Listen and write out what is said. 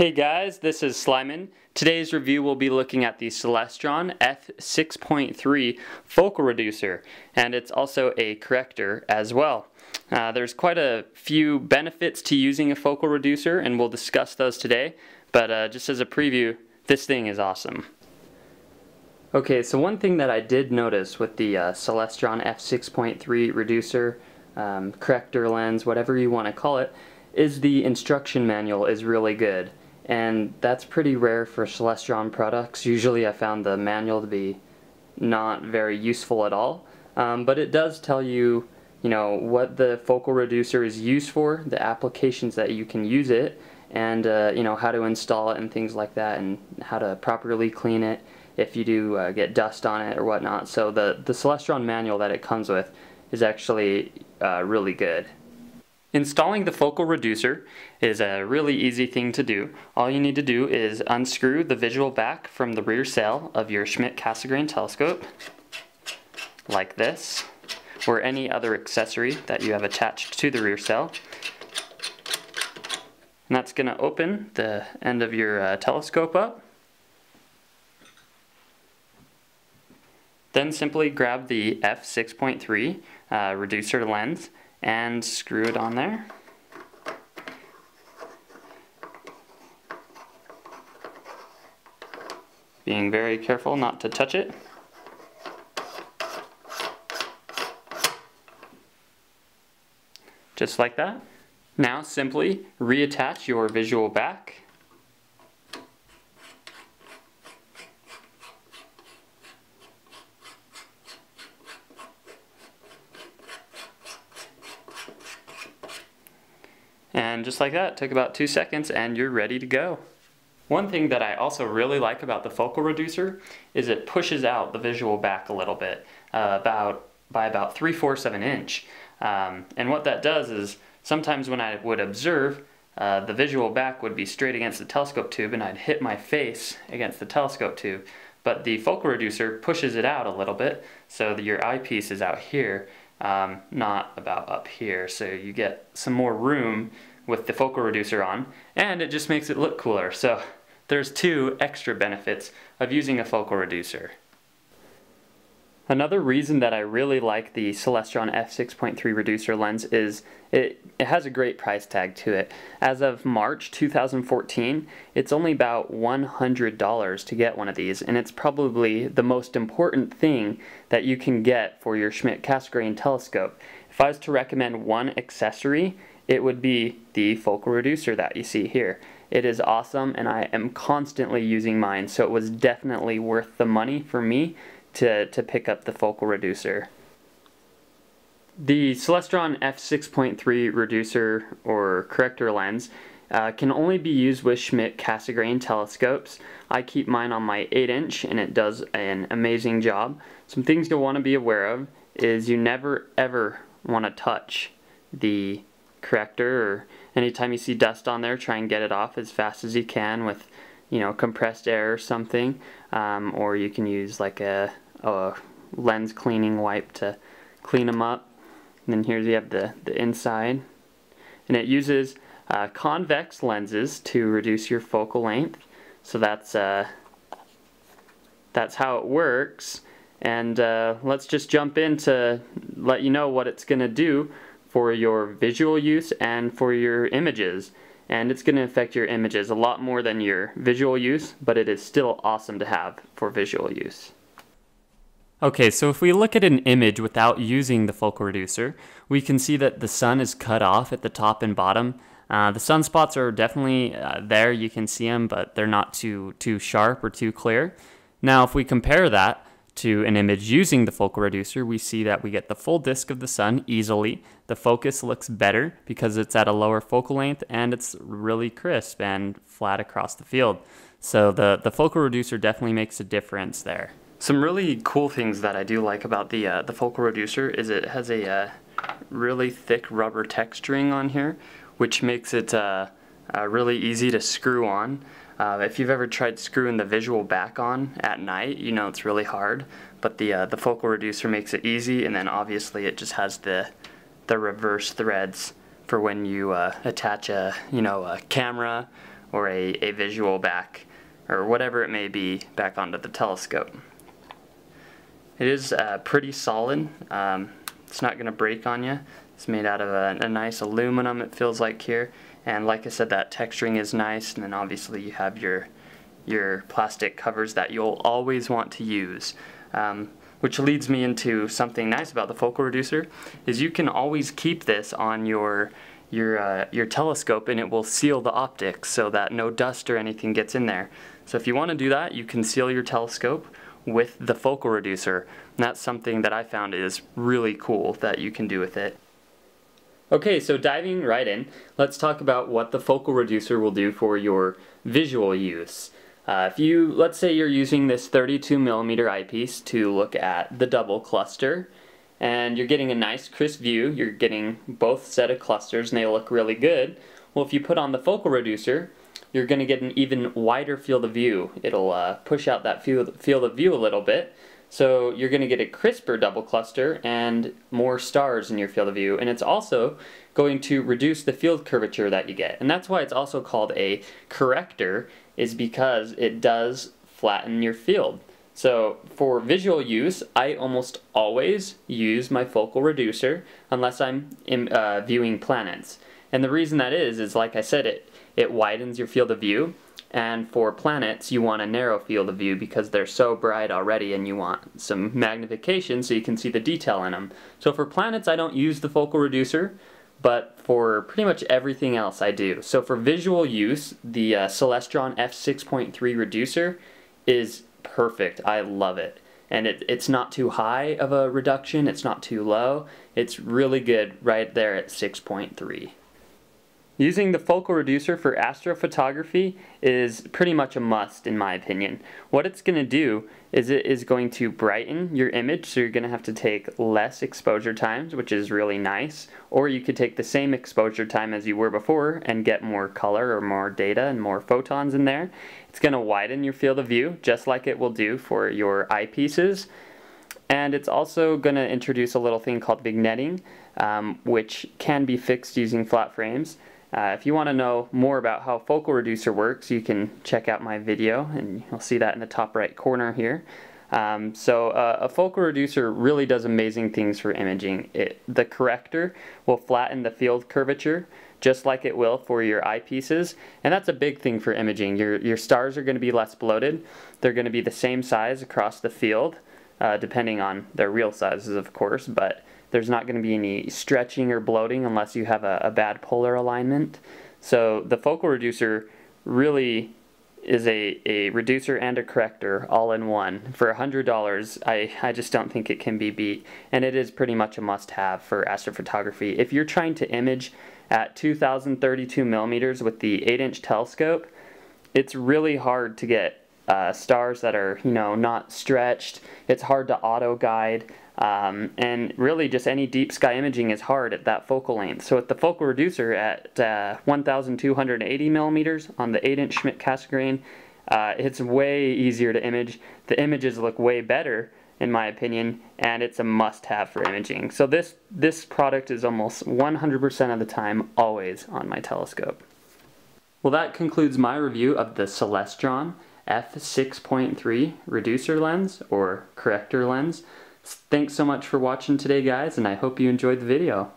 Hey guys, this is Slyman. Today's review will be looking at the Celestron F6.3 focal reducer, and it's also a corrector as well. Uh, there's quite a few benefits to using a focal reducer, and we'll discuss those today, but uh, just as a preview, this thing is awesome. Okay, so one thing that I did notice with the uh, Celestron F6.3 reducer, um, corrector lens, whatever you want to call it, is the instruction manual is really good and that's pretty rare for Celestron products. Usually I found the manual to be not very useful at all, um, but it does tell you, you know, what the focal reducer is used for, the applications that you can use it, and uh, you know how to install it and things like that, and how to properly clean it if you do uh, get dust on it or whatnot. So the the Celestron manual that it comes with is actually uh, really good. Installing the focal reducer is a really easy thing to do. All you need to do is unscrew the visual back from the rear cell of your Schmidt Cassegrain telescope, like this, or any other accessory that you have attached to the rear cell. And that's going to open the end of your uh, telescope up. Then simply grab the f6.3 uh, reducer lens and screw it on there. Being very careful not to touch it. Just like that. Now simply reattach your visual back And just like that, took about two seconds and you're ready to go. One thing that I also really like about the focal reducer is it pushes out the visual back a little bit, uh, about by about 3 fourths of an inch. Um, and what that does is sometimes when I would observe, uh, the visual back would be straight against the telescope tube and I'd hit my face against the telescope tube. But the focal reducer pushes it out a little bit so that your eyepiece is out here um, not about up here. So you get some more room with the focal reducer on, and it just makes it look cooler. So there's two extra benefits of using a focal reducer. Another reason that I really like the Celestron f6.3 reducer lens is it, it has a great price tag to it. As of March 2014, it's only about $100 to get one of these, and it's probably the most important thing that you can get for your Schmidt Cassegrain telescope. If I was to recommend one accessory, it would be the focal reducer that you see here. It is awesome, and I am constantly using mine, so it was definitely worth the money for me to, to pick up the focal reducer. The Celestron f6.3 reducer or corrector lens uh, can only be used with Schmidt Cassegrain telescopes. I keep mine on my 8 inch and it does an amazing job. Some things you'll want to be aware of is you never ever want to touch the corrector or anytime you see dust on there try and get it off as fast as you can with you know, compressed air or something, um, or you can use like a, a, lens cleaning wipe to clean them up. And then here you have the, the inside. And it uses uh, convex lenses to reduce your focal length. So that's, uh, that's how it works. And uh, let's just jump in to let you know what it's going to do for your visual use and for your images and it's going to affect your images a lot more than your visual use, but it is still awesome to have for visual use. Okay, so if we look at an image without using the focal reducer, we can see that the sun is cut off at the top and bottom. Uh, the sunspots are definitely uh, there, you can see them, but they're not too, too sharp or too clear. Now, if we compare that to an image using the focal reducer, we see that we get the full disk of the sun easily. The focus looks better because it's at a lower focal length and it's really crisp and flat across the field. So the, the focal reducer definitely makes a difference there. Some really cool things that I do like about the, uh, the focal reducer is it has a uh, really thick rubber texturing on here, which makes it uh, uh really easy to screw on. Uh, if you've ever tried screwing the visual back on at night, you know it's really hard, but the, uh, the focal reducer makes it easy, and then obviously it just has the, the reverse threads for when you uh, attach a, you know, a camera or a, a visual back or whatever it may be back onto the telescope. It is uh, pretty solid. Um, it's not going to break on you. It's made out of a, a, nice aluminum it feels like here and like I said that texturing is nice and then obviously you have your your plastic covers that you'll always want to use. Um, which leads me into something nice about the focal reducer is you can always keep this on your your uh, your telescope and it will seal the optics so that no dust or anything gets in there. So if you want to do that, you can seal your telescope with the focal reducer. And that's something that I found is really cool that you can do with it. Okay, so diving right in, let's talk about what the focal reducer will do for your visual use. Uh, if you, let's say you're using this 32 millimeter eyepiece to look at the double cluster, and you're getting a nice crisp view, you're getting both set of clusters and they look really good. Well, if you put on the focal reducer, you're going to get an even wider field of view. It'll uh, push out that field, field of view a little bit. So you're going to get a crisper double cluster and more stars in your field of view. And it's also going to reduce the field curvature that you get. And that's why it's also called a corrector, is because it does flatten your field. So for visual use, I almost always use my focal reducer unless I'm in, uh, viewing planets. And the reason that is, is like I said, it, it widens your field of view. And for planets, you want a narrow field of view because they're so bright already and you want some magnification so you can see the detail in them. So for planets, I don't use the focal reducer, but for pretty much everything else I do. So for visual use, the uh, Celestron f6.3 reducer is perfect. I love it. And it, it's not too high of a reduction, it's not too low. It's really good right there at 6.3. Using the focal reducer for astrophotography is pretty much a must in my opinion. What it's going to do is it is going to brighten your image so you're going to have to take less exposure times which is really nice or you could take the same exposure time as you were before and get more color or more data and more photons in there. It's going to widen your field of view just like it will do for your eyepieces and it's also going to introduce a little thing called vignetting um, which can be fixed using flat frames. Uh, if you want to know more about how focal reducer works, you can check out my video, and you'll see that in the top right corner here. Um, so uh, a focal reducer really does amazing things for imaging. It, the corrector will flatten the field curvature just like it will for your eyepieces and that's a big thing for imaging. Your, your stars are going to be less bloated. They're going to be the same size across the field uh, depending on their real sizes of course but there's not going to be any stretching or bloating unless you have a, a bad polar alignment. So the focal reducer really is a, a reducer and a corrector all in one. For $100, I, I just don't think it can be beat. And it is pretty much a must have for astrophotography. If you're trying to image at 2032 millimeters with the 8 inch telescope, it's really hard to get uh, stars that are, you know, not stretched. It's hard to auto guide. Um, and really just any deep sky imaging is hard at that focal length. So with the focal reducer at uh, 1280 millimeters on the 8 inch Schmidt Cassegrain, uh, it's way easier to image. The images look way better in my opinion, and it's a must-have for imaging. So this, this product is almost 100% of the time always on my telescope. Well that concludes my review of the Celestron f6.3 reducer lens or corrector lens. Thanks so much for watching today guys and I hope you enjoyed the video.